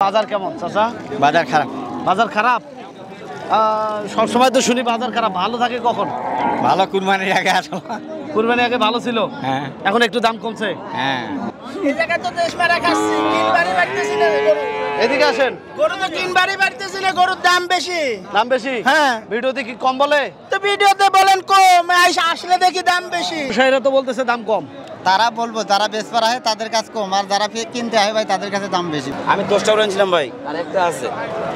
বাজার কেমন চাচা? বাজার খারাপ। বাজার খারাপ? আহ, সবসময় তো শুনি বাজার খারাপ। ভালো থাকে কখন? ভালো কুরবানির আগে আসো। কুরবানি আগে ভালো ছিল? হ্যাঁ। এখন একটু দাম কমছে? হ্যাঁ। এই জায়গায় তো দেশ মারা খাচ্ছি তিনবারই বাড়তেছি না গরু এদিকে আসেন। গরু তো তিনবারই বাড়তেছি না গরুর দাম বেশি। দাম বেশি? হ্যাঁ। ভিডিওতে কি কম বলে? তো ভিডিওতে বলেন কম আসলে দেখি দাম বেশি। ব্যবসায়ীরা তো বলতেছে দাম কম। তারা বলব যারা বেচবার হয় তাদের কাছে কম আর যারা কিনতে হয় ভাই তাদের কাছে দাম বেশি। আমি দশটা করে আনছিলাম ভাই। আর একটা আছে।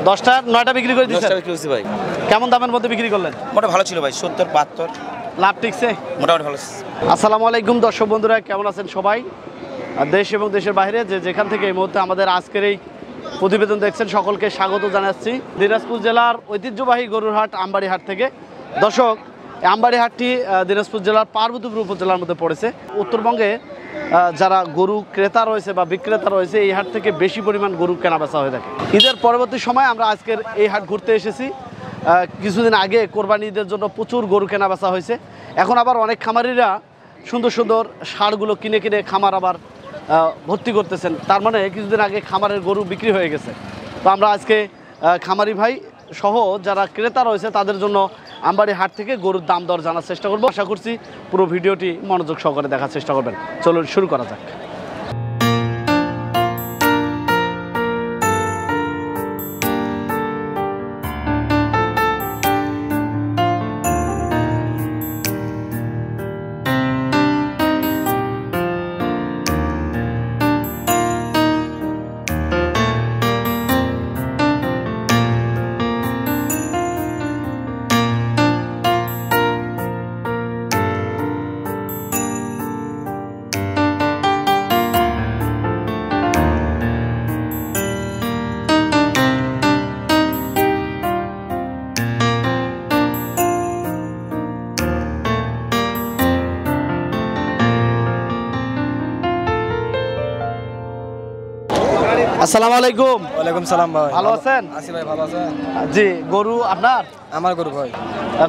দশটা নয়টা বিক্রি করে দশটা বিক্রি করছি ভাই। কেমন দামের মধ্যে বিক্রি করলেন? মোটা ভালো ছিল ভাই সত্তর বাহাত্তর। লাভ টিকছে? মোটামুটি ভালো আসসালামু আলাইকুম দর্শক বন্ধুরা কেমন আছেন সবাই? আর দেশ এবং দেশের বাইরে যে যেখান থেকে এই মুহূর্তে আমাদের আজকের এই প্রতিবেদন দেখছেন সকলকে স্বাগত জানাচ্ছি। দিনাজপুর জেলার ঐতিহ্যবাহী গরুর হাট আমবাড়ি হাট থেকে। দর্শক এই আমবাড়ি হাটটি আহ, দিনাজপুর জেলার পার্বতীপুর উপজেলার মধ্যে পড়েছে। উত্তরবঙ্গে যারা গরু ক্রেতা রয়েছে বা বিক্রেতা রয়েছে এই হাট থেকে বেশি পরিমাণ গরু কেনা বেচা হয়ে থাকে। ঈদের পরবর্তী সময় আমরা আজকের এই হাট ঘুরতে এসেছি। কিছুদিন আগে কোরবানি ঈদের জন্য প্রচুর গরু কেনা বেচা হয়েছে। এখন আবার অনেক খামারিরা সুন্দর সুন্দর সারগুলো কিনে কিনে খামার আবার ভর্তি করতেছেন। তার মানে কিছুদিন আগে খামারের গরু বিক্রি হয়ে গেছে। তো আমরা আজকে খামারি ভাই সহ যারা ক্রেতা রয়েছে, তাদের জন্য আমবাড়ি হাট থেকে গরুর দাম দর জানার চেষ্টা করব। আশা করছি পুরো ভিডিওটি মনোযোগ সহকারে দেখার চেষ্টা করবেন। চলুন, শুরু করা যাক। আসসালামু আলাইকুম। ওয়ালাইকুম সালাম ভাই। ভালো আছেন? আছি ভাই ভালো আছেন? জি গরু আপনার? আমার গরু ভাই।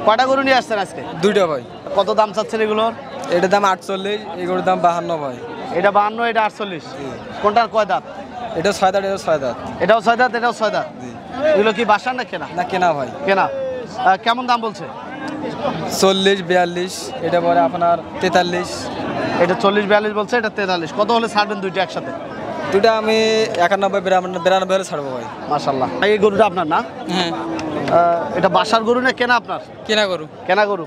কয়টা গরু নিয়ে আসছেন আজকে? দুইটা ভাই। কত দাম চাচ্ছেন এগুলোর? এটার দাম আটচল্লিশ এই গরুর দাম বাহান্ন ভাই। এটা বাহান্ন এটা আটচল্লিশ। কোনটার কয় দাঁত? এটা ছয় দাঁত এটা ছয় দাঁত। এটাও ছয় দাঁত এটাও ছয় দাঁত? জি। এগুলো কি বাসার না কেনা? না কেনা ভাই। কেনা। কেমন দাম বলছে? চল্লিশ বিয়াল্লিশ এটা পরে আপনার তেতাল্লিশ। এটা চল্লিশ বিয়াল্লিশ বলছে এটা তেতাল্লিশ। কত হলে ছাড়বেন দুইটা একসাথে? দুইটা আমি একানব্বই বিরানব্বই হলে ছাড়বো ভাই। মাশাল্লাহ এই গরুটা আপনার না? হ্যাঁ। এটা বাসার গরু না কেনা আপনার? কেনা গরু। কেনা গরু।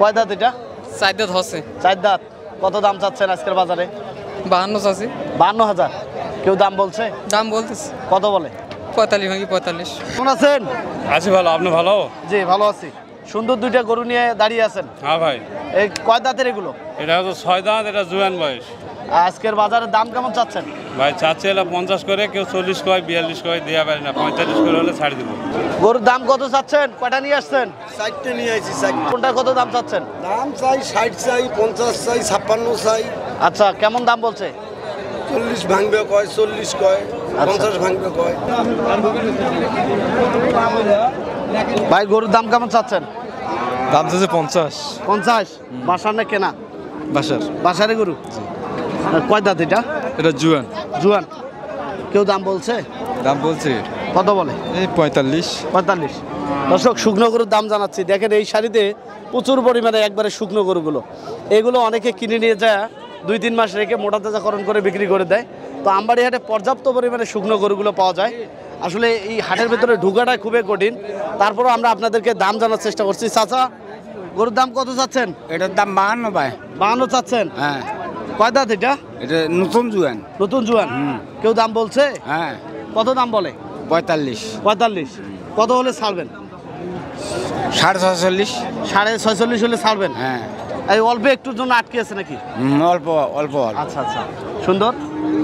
কয় দাঁত এটা? চার দাঁত হচ্ছে। চার দাঁত। কত দাম চাচ্ছেন আজকের বাজারে? বাহান্ন চাষি বান্ন হাজার। কেউ দাম বলছে? দাম বলতেছে। কত বলে? পঁয়তাল্লিশ ভাঙি পঁয়তাল্লিশ। কেমন আছেন? আছি ভালো। আপনি ভালো? জি ভালো আছি। সুন্দর দুইটা গরু নিয়ে দাঁড়িয়ে আছেন। হ্যাঁ ভাই। এই কয় দাঁতের এগুলো? এটা হচ্ছে ছয় দাঁত এটা জুয়ান বয়স। আজকের বাজারের দাম কেমন চাচ্ছেন? ভাই চাচ্ছে এলা পঞ্চাশ করে কেউ চল্লিশ কয় বিয়াল্লিশ কয় দেওয়া পারে না। পঁয়তাল্লিশ করে হলে ছাড়ি দেবো। গরুর দাম কত চাচ্ছেন? কয়টা নিয়ে আসছেন? চারটে নিয়ে আইছি চারটে কোনটা কত দাম চাচ্ছেন? দাম চাই ষাট চাই পঞ্চাশ চাই ছাপ্পান্ন চাই। আচ্ছা কেমন দাম বলছে? চল্লিশ ভাঙবে কয় চল্লিশ কয় পঞ্চাশ ভাঙবে কয়। ভাই গরুর দাম কেমন চাচ্ছেন? দাম চাচ্ছে পঞ্চাশ। পঞ্চাশ। বাসার না কেনা? বাসার। বাসারে গরু? কয় দাঁত এটা? এটা জুয়ান। জুয়ান। কেউ দাম বলছে? দাম বলছে। কত বলে? এই পঁয়তাল্লিশ। পঁয়তাল্লিশ। দর্শক শুকনো গরুর দাম জানাচ্ছি। দেখেন এই শাড়িতে প্রচুর পরিমাণে একবারে শুকনো গরুগুলো। এগুলো অনেকে কিনে নিয়ে যায় দুই তিন মাস রেখে মোটা তাজাকরণ করে বিক্রি করে দেয়। তো আমবাড়ি হাটে পর্যাপ্ত পরিমাণে শুকনো গরুগুলো পাওয়া যায়। আসলে এই হাটের ভেতরে ঢুকাটা খুবই কঠিন। তারপরও আমরা আপনাদেরকে দাম জানার চেষ্টা করছি। চাচা গরুর দাম কত চাচ্ছেন? এটার দাম বাহান্ন ভাই। বাহান্ন চাচ্ছেন? হ্যাঁ। কয় দাঁত এটা? এটা নতুন জুয়ান। নতুন জুয়ান। কেউ দাম বলছে? হ্যাঁ। কত দাম বলে? পঁয়তাল্লিশ। পঁয়তাল্লিশ। কত হলে ছাড়বেন? সাড়ে ছয়চল্লিশ। সাড়ে ছয়চল্লিশ হলে ছাড়বেন? হ্যাঁ। এই অল্প একটুর জন্য আটকে আছে নাকি? অল্প অল্প অল্প। আচ্ছা আচ্ছা। সুন্দর।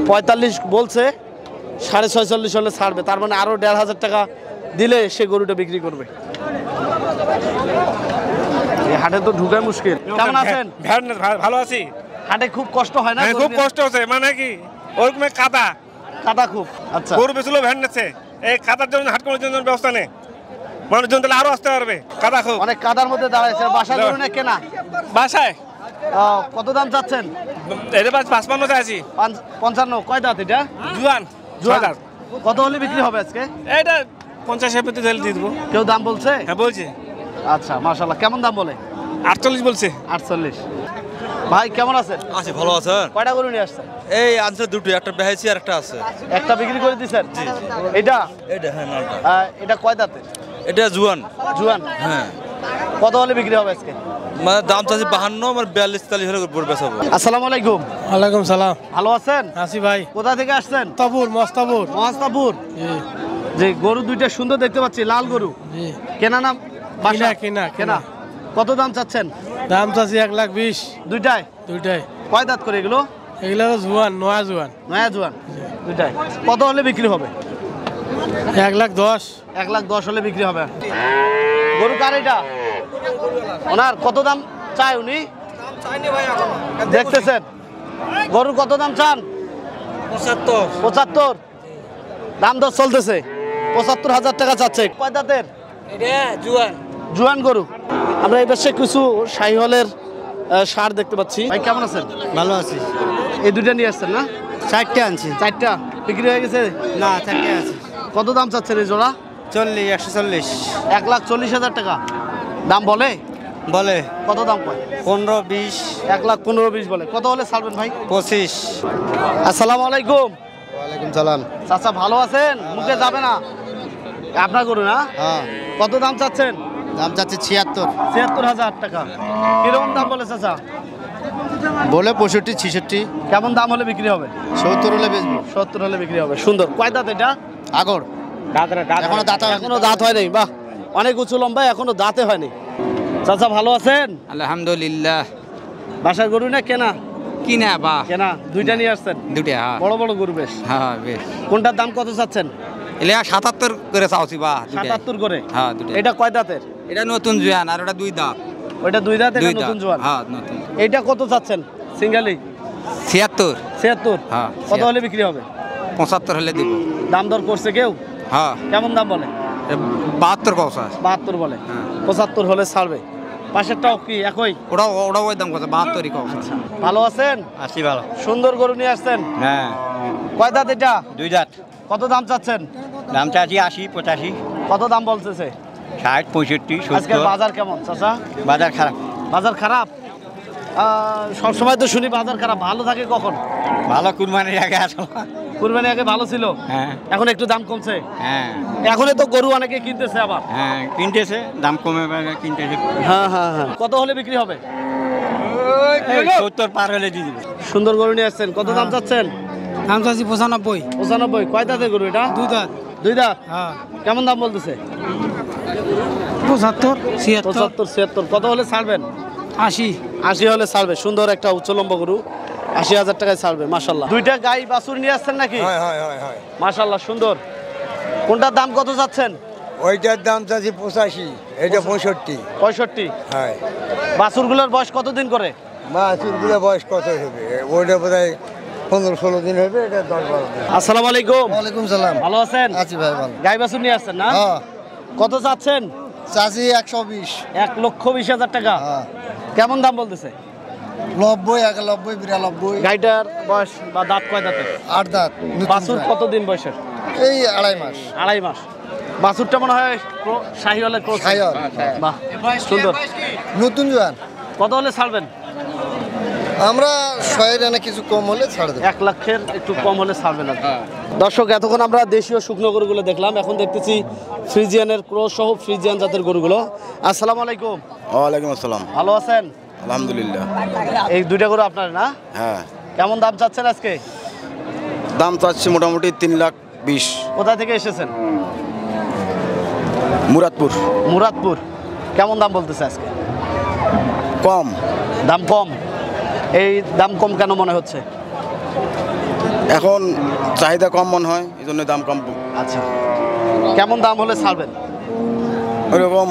পঁয়তাল্লিশ বলছে সাড়ে ছয়চল্লিশ হলে ছাড়বে। তার মানে আরও দেড় হাজার টাকা দিলে সে গরুটা বিক্রি করবে। হাটে তো ঢুকাই মুশকিল। কেমন আছেন? ভালো আছি। হাটে খুব কষ্ট হয় না? হ্যাঁ, খুব কষ্ট হচ্ছে। মানে কি? ওরকম কাদা। কাদা খুব আচ্ছা। গরু বেছিল ভ্যান নিচ্ছে এই কাদার জন্য হাট করার জন্য ব্যবস্থা নেই। মানুষজন তাহলে আরও আসতে পারবে। কাদা খুব। অনেক কাদার মধ্যে দাঁড়াইছে। বাসা গরু না কেনা? বাসায়? কত দাম চাচ্ছেন? এটা পাঁচ পাঁচপান্ন চাইছি পঞ্চান্ন। কয় দাঁত এটা? জুয়ান। জুয়ান। কত হলে বিক্রি হবে আজকে? এটা পঞ্চাশ পেতে দিয়ে দেবো। কেউ দাম বলছে? হ্যাঁ বলছি। আচ্ছা মাশাল্লাহ কেমন দাম বলে? আটচল্লিশ বলছে। আটচল্লিশ। ভাই কেমন আছেন? আছি ভালো আছেন। কয়টা গরু নিয়ে আসছেন? এই আনছে দুটো একটা বেহাইছি আর একটা আছে। একটা বিক্রি করে দিচ্ছেন এটা? এটা হ্যাঁ নালটা। এটা কয় দাঁতের? এটা জুয়ান। জুয়ান? হ্যাঁ। কত হলে বিক্রি হবে আজকে? মানে দাম চাচ্ছি বাহান্ন মানে বিয়াল্লিশ তাল্লিশ হলে পড়বে বেচাবো আসসালামু আলাইকুম। ওয়ালাইকুম সালাম। ভালো আছেন? আসি ভাই। কোথা থেকে আসছেন? তাবুর মস্তাবুর মহাস্তাপুর যে গরু দুইটা সুন্দর দেখতে পাচ্ছি লাল গরু। জি। কেনা নাম? কেনা, কেনা। কেনা। কত দাম চাচ্ছেন? দাম চাচ্ছি এক লাখ বিশ। দুইটাই দুইটাই কয় দাঁত করে এগুলো? এগুলো জুয়ান নয়া জুয়ান। নয়া জোয়ান। দুইটাই কত হলে বিক্রি হবে? এক লাখ দশ। এক লাখ দশ হলে বিক্রি হবে। গরু কার এটা? ওনার কত দাম চায় উনি? দেখতেছেন। গরুর কত দাম চান? পঁচাত্তর। পঁচাত্তর? দাম দর চলতেছে। পঁচাত্তর হাজার টাকা চাচ্ছে। কয় দাঁতের? জুয়ান। গরু। আমরা এই পাশে কিছু আহ, সার দেখতে পাচ্ছি। ভাই কেমন আছেন? ভালো আছি। এই দুইটা নিয়ে আসছেন না? চারটে আনছি। চারটা? বিক্রি হয়ে গেছে? না চারটে আছে কত দাম চাচ্ছেন এই জোড়া? চল্লিশ একশো চল্লিশ। এক লাখ চল্লিশ হাজার টাকা। দাম বলে? বলে। কত দাম কয়? পনেরো বিশ। এক লাখ পনেরো বিশ বলে। কত হলে ছাড়বেন ভাই? পঁচিশ। আসসালামু আলাইকুম। ওয়ালাইকুম সালাম। চাচা ভালো আছেন? মুখে যাবে না। আপনার গরু না? হ্যাঁ। কত দাম চাচ্ছেন? দাম চাচ্ছে ছিয়াত্তর। ছিয়াত্তর হাজার টাকা। কীরকম দাম বলে চাচা? বলে পঁয়ষট্টি ছিষট্টি। কেমন দাম হলে বিক্রি হবে? সত্তর হলে বেচবো। সত্তর হলে বিক্রি হবে। সুন্দর। কয় দাঁত এটা? আগর। এখনও দাঁত। এখনও দাঁত হয়নি? বাহ! অনেক উঁচু লম্বা এখনও দাঁতে হয়নি। চাচা ভালো আছেন? আলহামদুলিল্লাহ। বাসার গরু না কেনা? কিনা বা। কেনা? দুইটা নিয়ে আসছেন? দুইটা হ্যাঁ। বড় বড় গরু বেশ। হ্যাঁ বেশ। কোনটার দাম কত চাচ্ছেন? এলে সাতাত্তর করে চাওছি বা সাতাত্তর করে? হ্যাঁ এটা কয় দাঁতের? এটা নতুন জুয়ান আর ওটা দুই দাঁত। ওইটা দুই দাঁত এটা দুই নতুন জোয়ান? হ্যাঁ নতুন। এইটা কত চাচ্ছেন সিঙ্গালি? ছিয়াত্তর। ছিয়াত্তর? হ্যাঁ, কত হলে বিক্রি হবে? পঁচাত্তর হলে দিব। দাম দর করছে কেউ? হ্যাঁ। কেমন দাম বলে? বাহাত্তর কৌশা বাহাত্তর বলে। হ্যাঁ। পঁচাত্তর হলে ছাড়বে। পাশেরটাও কি একই? ওটা ওটা ওই দাম কত বাহাত্তরই কৌশা ভালো আছেন? আছি ভালো। সুন্দর গরু নিয়ে আসছেন? হ্যাঁ। কয় দাঁত এটা? দুই দাঁত। কত দাম চাচ্ছেন? দাম চাচ্ছি আশি পঁচাশি। কত দাম বলতেছে? ষাট পঁয়ষট্টি বাজার কেমন চাচা? বাজার খারাপ। বাজার খারাপ? আহ, সবসময় তো শুনি বাজার খারাপ। ভালো থাকে কখন? ভালো কুরবানির আগে আসো। কুরবানি আগে ভালো ছিল? হ্যাঁ। এখন একটু দাম কমছে? হ্যাঁ। এখনই তো গরু অনেকে কিনতেছে আবার। হ্যাঁ কিনতেছে দাম কমে কিনতেছে। হ্যাঁ হ্যাঁ হ্যাঁ। কত হলে বিক্রি হবে? সত্তর পার হলে দিয়ে দিবে। সুন্দর গরু নিয়ে আসছেন। কত দাম চাচ্ছেন? দাম চাচ্ছি পঁচানব্বই। পঁচানব্বই। কয় দাঁতের গরু এটা? দুই দাঁত। দুই দাঁত? হ্যাঁ। কেমন দাম বলতেছে? পঁচাত্তর পঁচাত্তর ছিয়াত্তর। কত হলে ছাড়বেন? আশি। আশি হলে ছাড়বে। সুন্দর একটা উচ্চলম্ব গরু। আশি হাজার টাকায় ছাড়বে মাসাল্লাহ দুইটা গাই বাছুর নিয়ে আসছেন নাকি? হয় হয় হয় হয়। মাসাল্লাহ সুন্দর। কোনটার দাম কত চাচ্ছেন ওইটার দাম চাচ্ছি পঁচাশি এটা পঁয়ষট্টি। পঁয়ষট্টি? হয়। বাছুরগুলোর বয়স কতদিন করে? মা চুলগুলো বয়স কত হবে? ওইটা বোধ হয় পনেরো ষোলো দিন হবে এটা দশ বারো দিন। আসসালামু আলাইকুম। ওয়ালাইকুম সালাম। ভালো আছেন? আছি ভাই ভালো। গাই বাছুর নিয়ে আসছেন না? হ্যাঁ। কত চাচ্ছেন? চাষি একশো বিশ। এক লক্ষ বিশ হাজার টাকা। হ্যাঁ। কেমন দাম বলতেছে? নব্বই একানব্বই বিরানব্বই। গাইটার বয়স বা দাঁত কয় দাঁতের? আট দাঁত বাছুর গাই। কতদিন বয়সের? এই আড়াই মাস। আড়াই মাস। বাছুরটা মনে হয় ক্রো- শাহিওয়ালের ক্রস শাহিওয়াল। বাহ সুন্দর। নতুন জোয়ান। কত হলে ছাড়বেন? আমরা এনে কিছু কম হলে ছাড় দেবো। এক লাখের একটু কম হলে ছাড়বেন আর কি। দর্শক এতক্ষণ আমরা দেশীয় শুকনো গরুগুলো দেখলাম। এখন দেখতেছি ফ্রিজিয়ানের সহ ফ্রিজিয়ান জাতের গরুগুলো। আসসালামু আলাইকুম। ওয়ালাইকুম আসসালাম। ভালো আছেন? আলহামদুলিল্লাহ। এই দুইটা গরু আপনার না? হ্যাঁ। কেমন দাম চাচ্ছেন আজকে? দাম চাচ্ছি মোটামুটি তিন লাখ বিশ। কোথা থেকে এসেছেন? মুরাদপুর। মুরাদপুর। কেমন দাম বলতেছে আজকে? কম। দাম কম। এই দাম কম কেন মনে হচ্ছে? এখন চাহিদা কম মনে হয় এই জন্য দাম কম। আচ্ছা। কেমন দাম হলে ছাড়বেন? ওইরকম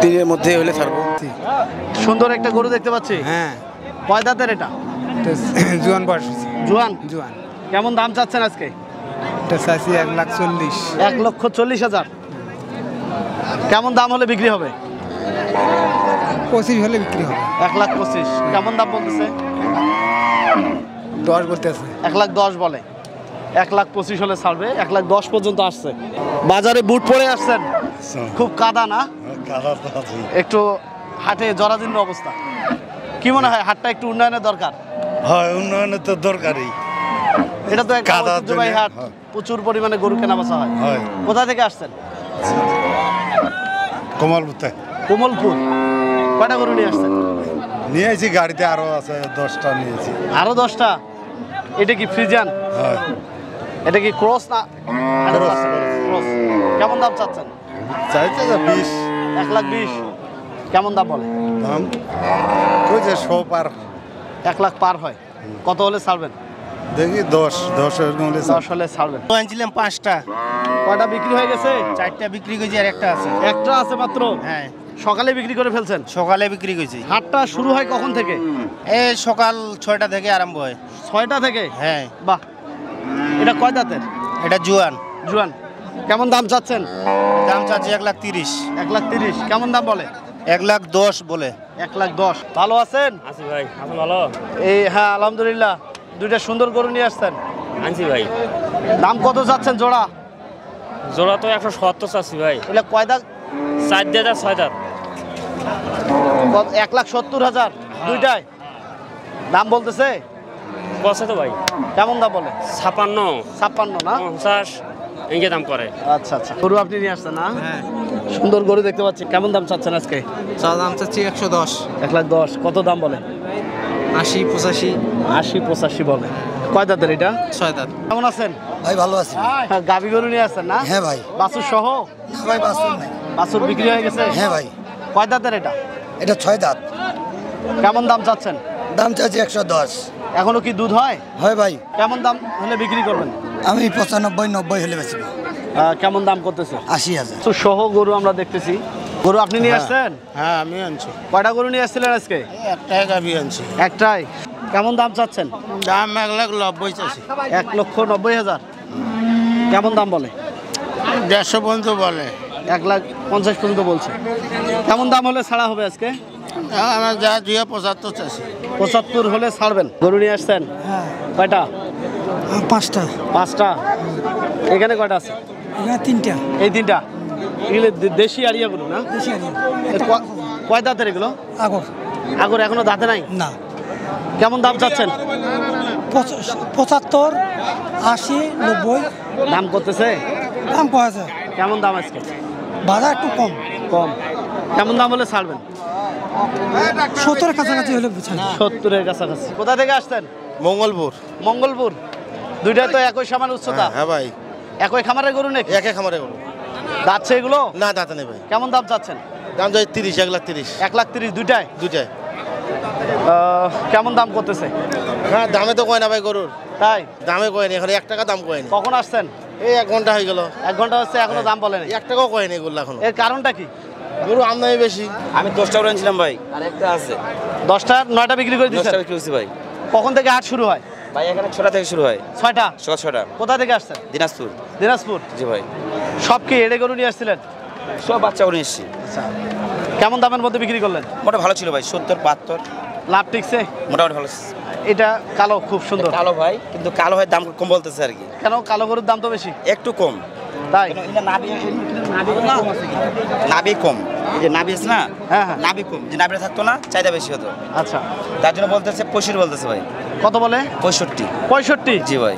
তিনের মধ্যে হলে ছাড়বো। সুন্দর একটা গরু দেখতে পাচ্ছি। হ্যাঁ। কয় দাঁতের এটা? জুয়ান বয়স জুয়ান? জুয়ান। কেমন দাম চাচ্ছেন আজকে? এটা এক লাখ চল্লিশ। এক লক্ষ চল্লিশ হাজার। কেমন দাম হলে বিক্রি হবে? পঁচিশ হলে বিক্রি হবে। এক লাখ পঁচিশ। কেমন দাম বলতেছে? দশ বলতে আছে। এক লাখ দশ বলে। এক লাখ পঁচিশ হলে ছাড়বে এক লাখ দশ পর্যন্ত আসছে। বাজারে বুট পরে আসছেন? খুব কাদা না? একটু হাটে জরাজীর্ণ অবস্থা। কি মনে হয় হাটটা একটু উন্নয়নের দরকার? হয় উন্নয়নের তো দরকারই। এটা তো একটা ঐতিহ্যবাহী হাট। প্রচুর পরিমাণে গরু কেনা বেচা হয়। কোথা থেকে আসছেন? কমলপুতে কোমলপুর। কয়টা গরু নিয়ে আসছেন? নিয়েছি গাড়িতে আরও আছে দশটা নিয়েছি। আরও দশটা? এটা কি ফ্রিজান এটা কি ক্রস না? ক্রস। কেমন দাম চাচ্ছেন? চাইছে যে বিশ। এক লাখ বিশ। কেমন দাম বলে? দাম? কইছে শো পার। এক লাখ পার হয়। কত হলে ছাড়বেন? দেখি দশ। দশ হলে দশ হলে ছাড়বেন। আনছিলাম পাঁচটা। কয়টা বিক্রি হয়ে গেছে? চারটা বিক্রি করেছি আর একটা আছে। একটা আছে মাত্র? হ্যাঁ। সকালে বিক্রি করে ফেলছেন? সকালে বিক্রি করেছি হাটটা শুরু হয় কখন থেকে? এই সকাল ছয়টা থেকে আরম্ভ হয়। ছয়টা থেকে? হ্যাঁ। বাহ। এটা কয় দাঁতের এটা জুয়ান। জুয়ান। কেমন দাম চাচ্ছেন? দাম চাচ্ছি এক লাখ তিরিশ। এক লাখ তিরিশ। কেমন দাম বলে? এক লাখ দশ বলে। এক লাখ দশ। ভালো আছেন? আছি ভাই আপনি ভালো? এই হ্যাঁ আলহামদুলিল্লাহ। দুইটা সুন্দর গরু নিয়ে আসছেন। আনছি ভাই। দাম কত চাচ্ছেন জোড়া? জোড়া তো একশো সত্তর চাচ্ছি ভাই। এগুলা কয় দাঁত? চার দিয়ে দাঁত ছয় দাঁত। এক লাখ সত্তর হাজার। দুইটায়। দাম বলতেছে? বসে তো ভাই। কেমন দাম বলে? ছাপান্ন ছাপ্পান্ন না? পঞ্চাশ। ইঙ্গে দাম করে। আচ্ছা আচ্ছা। গরু আপনি নিয়ে আসছেন না? সুন্দর গরু দেখতে পাচ্ছি। কেমন দাম চাচ্ছেন আজকে? চা দাম চাচ্ছি একশো দশ। এক লাখ দশ। কত দাম বলে? আশি পঁচাশি। আশি পঁচাশি বলে। কয় দাঁতের এটা? ছয় দাঁত। কেমন আছেন? ভাই ভালো আছি। হ্যাঁ, গাভী গরু নিয়ে আসছেন না? হ্যাঁ ভাই। বাছুর সহ ভাই বাসন নাই। বাছুর বিক্রি হয়ে গেছে? হ্যাঁ ভাই। কয় দাঁতের এটা? এটা ছয় দাঁত। কেমন দাম চাচ্ছেন? দাম চাইছি একশো দশ। এখনও কি দুধ হয়? হয় ভাই। কেমন দাম হলে বিক্রি করবেন? আমি পঁচানব্বই নব্বই হলে বেশি কেমন দাম করতেছে? আশি হাজার। তো সহ গরু আমরা দেখতেছি। গরু আপনি নিয়ে আসছেন? হ্যাঁ আমি আনছি। কয়টা গরু নিয়ে আসছিলেন আজকে? একটা গাভি আনছি। একটাই। কেমন দাম চাচ্ছেন? দাম এক লাখ নব্বই চাষি এক লক্ষ নব্বই হাজার। কেমন দাম বলে? দেড়শো পর্যন্ত বলে। এক লাখ পঞ্চাশ পর্যন্ত বলছে। কেমন দাম হলে ছাড়া হবে আজকে? আমার যা দুই পঁচাত্তর চাষি পঁচাত্তর হলে ছাড়বেন। গরু নিয়ে আসছেন? কয়টা? পাঁচটা। পাঁচটা? এখানে কয়টা আছে? তিনটা। এই তিনটা? এগুলো দেশি আড়িয়া গরু না? ক- কয় দাঁতের এগুলো? আগর। আগর এখনও দাঁতে নাই? না। কেমন দাম চাচ্ছেন? পঁচাত্তর আশি নব্বই। দাম করতেছে? দাম পাওয়া যায় কেমন দাম আজকে? বাজার একটু কম। কম। কেমন দাম হলে ছাড়বেন? সত্তরের কাছাকাছি হলে সত্তরের কাছাকাছি। কোথা থেকে আসতেন মঙ্গলপুর। মঙ্গলপুর? দুইটা তো একই সমান উচ্চতা। হ্যাঁ ভাই। একই খামারের গরু নাকি? একে খামারে গরু। যাচ্ছে এগুলো? না দাঁতা নেই ভাই। কেমন দাম চাচ্ছেন? দাম যাই তিরিশ এক লাখ তিরিশ। এক লাখ তিরিশ দুইটায়? আহ, কেমন দাম করতেছে? হ্যাঁ দামে তো কয় না ভাই গরুর। তাই? দামে কয়নি এখন এক টাকা দাম কয়নি কখন আসছেন? এই এক ঘণ্টা হয়ে গেল। এক ঘণ্টা হচ্ছে এখনও দাম বলেন? এক টাকাও কয়নি এগুলো এখন। এর কারণটা কি? গরু আমদানি বেশি। আমি দশটা করে আনছিলাম ভাই আর একটা আছে। দশটা নয়টা বিক্রি করে দশটা বিক্রি করছি ভাই। কখন থেকে হাট শুরু হয়? ভাই এখানে ছটা থেকে শুরু হয়। ছয়টা? সকাল ছটা কোথা থেকে আসছেন? দিনাজপুর। দিনাজপুর? জি ভাই। সব কি এড়ে গরু নিয়ে আসছিলেন? সব বাচ্চা করে এসেছি। কেমন দামের মধ্যে বিক্রি করলেন? মোটা ভালো ছিল ভাই সত্তর বাহাত্তর। লাভ টিকছে? মোটামুটি ভালো এটা কালো খুব সুন্দর। কালো ভাই কিন্তু কালো হয় দাম কম বলতেছে আর কি। কেন? কালো গরুর দাম তো বেশি। একটু কম। তাই? নাবি কম যে নাবি আছে না? হ্যাঁ হ্যাঁ। নাবি কম। যে নাবিটা থাকতো না চাহিদা বেশি হতো। আচ্ছা। তার জন্য বলতেছে পঁয়ষট্টি বলতেছে ভাই। কত বলে? পঁয়ষট্টি। পঁয়ষট্টি? জি ভাই।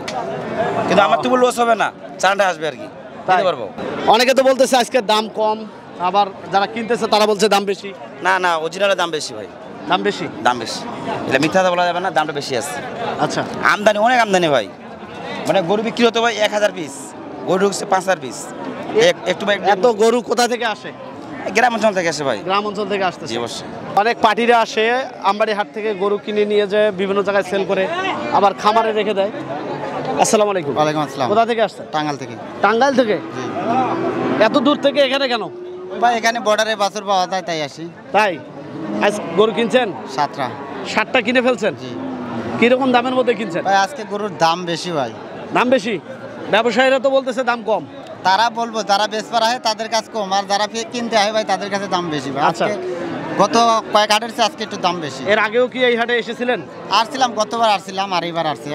কিন্তু আমার তবু লস হবে না। চারটা আসবে আর কি। তাই? দিতে পারব। অনেকে তো বলতেছে আজকে দাম কম আবার যারা কিনতেছে তারা বলছে দাম বেশি। না না অরিজিনালের দাম বেশি ভাই। দাম বেশি? দাম বেশি। এটা মিথ্যা কথা বলা যাবে না দামটা বেশি আছে। আচ্ছা। আমদানি অনেক আমদানি ভাই। মানে গরু বিক্রি হতো ভাই এক হাজার পিস গরু ঢুকছে পাঁচ হাজার পিস একটু ভাই এত গরু কোথা থেকে আসে? গ্রাম অঞ্চল থেকে আসে ভাই। গ্রাম অঞ্চল থেকে আসতেছে। জি অবশ্যই। অনেক পার্টিরা আসে আমবাড়ি হাট থেকে গরু কিনে নিয়ে যায় বিভিন্ন জায়গায় সেল করে আবার খামারে রেখে দেয়। আসসালামু আলাইকুম। ওয়ালাইকুম আসসালাম। কোথা থেকে আসছে টাঙ্গাল থেকে। টাঙ্গাইল থেকে? এত দূর থেকে এখানে কেন? ভাই এখানে বর্ডারে বাছুর পাওয়া যায় তাই আসি। তাই? আজ গরু কিনছেন? সাতটা। সাতটা কিনে ফেলছেন? জি। কীরকম দামের মধ্যে কিনছেন? ভাই আজকে গরুর দাম বেশি ভাই। দাম বেশি? ব্যবসায়ীরা তো বলতেছে দাম কম। তারা বলব যারা বেচবার হয় তাদের কাছে কম আর যারা ফি- কিনতে হয় ভাই তাদের কাছে দাম বেশি ভাই। আচ্ছা। আজকে গত কয়েক হাটের চেয়ে আজকে একটু দাম বেশি। এর আগেও কি এই হাটে এসেছিলেন? আসছিলাম গতবার আসছিলাম আর এইবার আসছি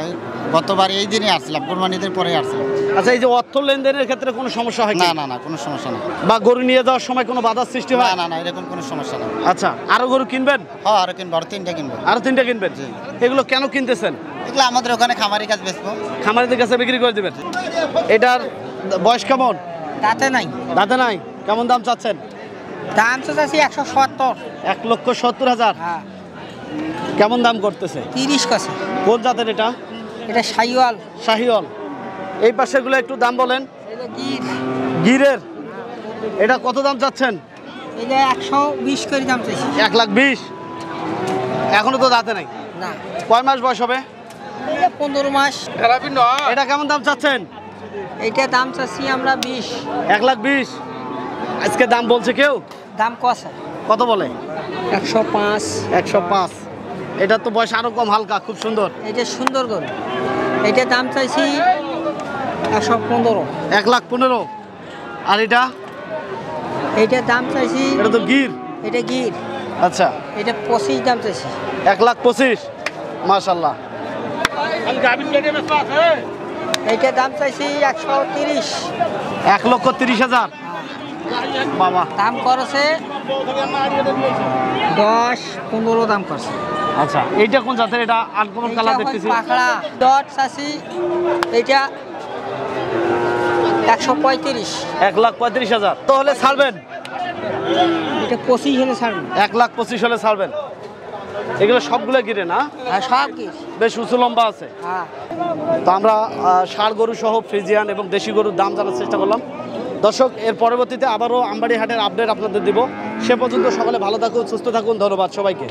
গতবার এই দিনই আসছিলাম কোরবানিদের পরে আসছিলাম আচ্ছা এই যে অর্থ লেনদেনের ক্ষেত্রে কোনো সমস্যা হয় কি? না না না কোনো সমস্যা নেই। বা গরু নিয়ে যাওয়ার সময় কোনো বাধার সৃষ্টি হয়? না না এরকম কোনো সমস্যা নেই। আচ্ছা আরও গরু কিনবেন? হ্যাঁ আরও কিনবো আরও তিনটা কিনবো। আরও তিনটা কিনবেন? এগুলো কেন কিনতেছেন? এগুলো আমাদের ওখানে খামারি কাজ বেচবো। খামারিদের কাছে বিক্রি করে দিবেন? এটার বয়স কেমন? তাতে নাই। দাদা নাই? কেমন দাম চাচ্ছেন? দাম তো চাচ্ছি একশো সত্তর। এক লক্ষ সত্তর হাজার? হ্যাঁ। কেমন দাম করতেছে? তিরিশ কাছে। কোন জাতের এটা? এটা সাইওয়াল শাহিওয়াল। এই পাশেগুলো একটু দাম বলেন। গিরের? এটা কত দাম চাচ্ছেন? এটা একশো বিশ করে দাম চাইছি। এক লাখ বিশ? এখনও তো দাঁতে নাই? না। কয় মাস বয়স হবে? পনেরো মাস। এটা কেমন দাম চাচ্ছেন? এইটা দাম চাচ্ছি আমরা বিশ। এক লাখ বিশ? আজকে দাম বলছে কেউ? দাম কষা। কত বলে? একশো পাঁচ। একশো পাঁচ। এটা তো বয়স আরও কম হালকা খুব সুন্দর। এটা সুন্দর গরু এটা দাম চাইছি একশো পনেরো। এক লাখ পনেরো। আর এটা? এইটা দাম চাইছি এটা তো গির। এটা গির। আচ্ছা। এটা পঁচিশ দাম চাইছি। এক লাখ পঁচিশ। মাশাল্লাহ এইটা দাম চাইছি একশো তিরিশ। এক লক্ষ তিরিশ হাজার। বাবা। দাম করছে দশ পনেরো দাম করছে আচ্ছা এইটা কোন জাতের? এটা আনকমন কালার দেখতেছি? পাখড়া চাষি এইটা একশো পঁয়ত্রিশ। এক লাখ পঁয়ত্রিশ হাজার। তো হলে ছাড়বেন? এটা পঁচিশ হলে ছাড়বেন। এক লাখ পঁচিশ হলে ছাড়বেন। এগুলো সবগুলো গিরে না? আর সব বেশ উঁচু লম্বা আছে। হ্যাঁ। তো আমরা ষাঁড় গরু সহ ফ্রিজিয়ান এবং দেশি গরুর দাম জানার চেষ্টা করলাম। দর্শক, এর পরবর্তীতে আবারও আমবাড়ি হাটের আপডেট আপনাদের দিব। সে পর্যন্ত সকালে ভালো থাকুন, সুস্থ থাকুন, ধন্যবাদ সবাইকে।